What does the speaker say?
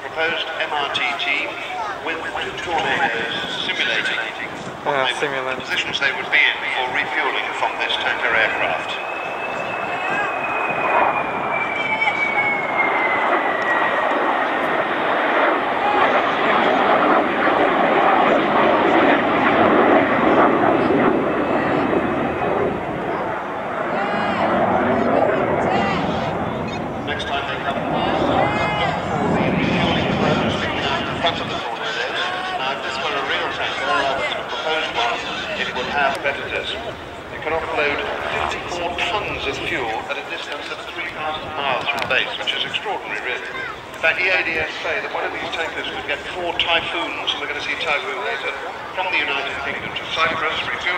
proposed MRT team with two Tornados simulating what Yeah, they the positions they would be in for refueling from this tanker aircraft. Next time they come for the refueling out in front of the Tornados. Now, if this were a real tanker, or proposed one, it would have competitors. It can offload 54 tons of fuel at a distance of 3,000 miles from base, which is extraordinary, really. In fact, EADS say that one of these tankers could get four typhoons, and we're going to see typhoon later, from the United Kingdom to Cyprus, refuel